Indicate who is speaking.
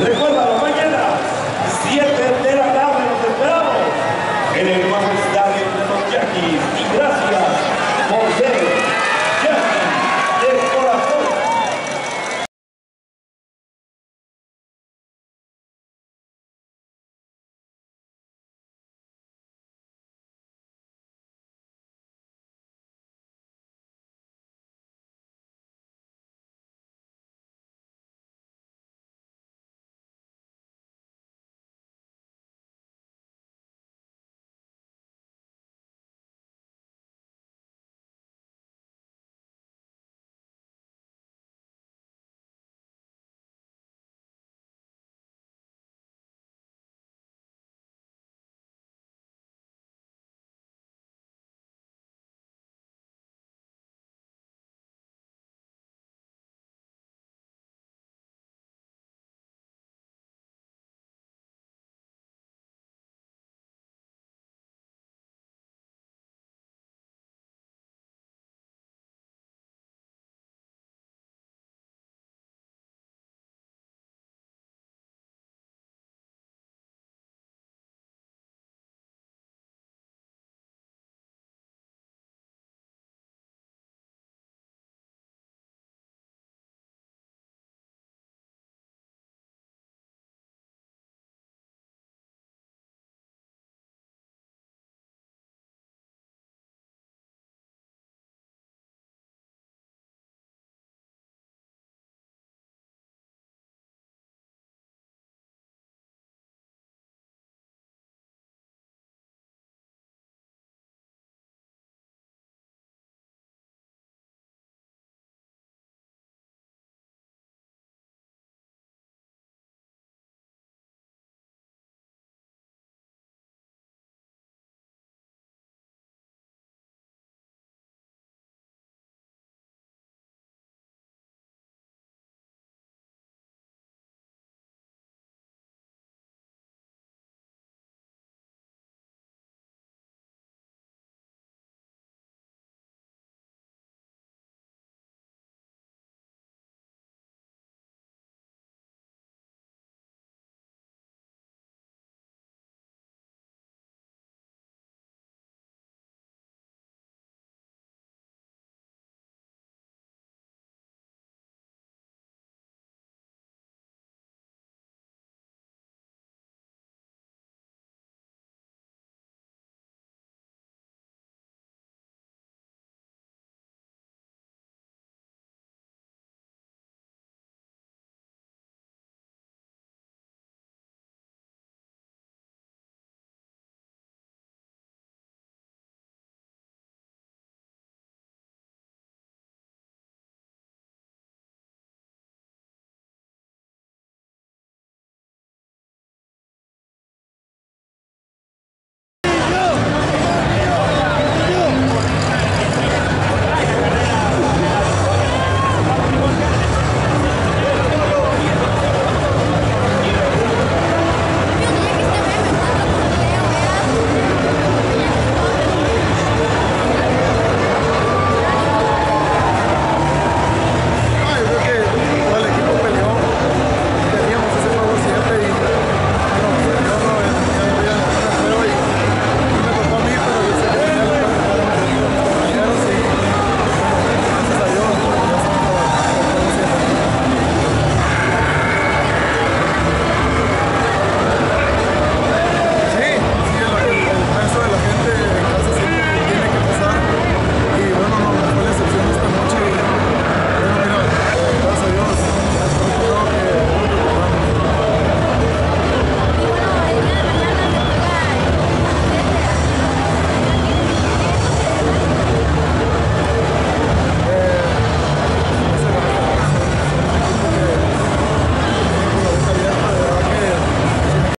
Speaker 1: Recuerda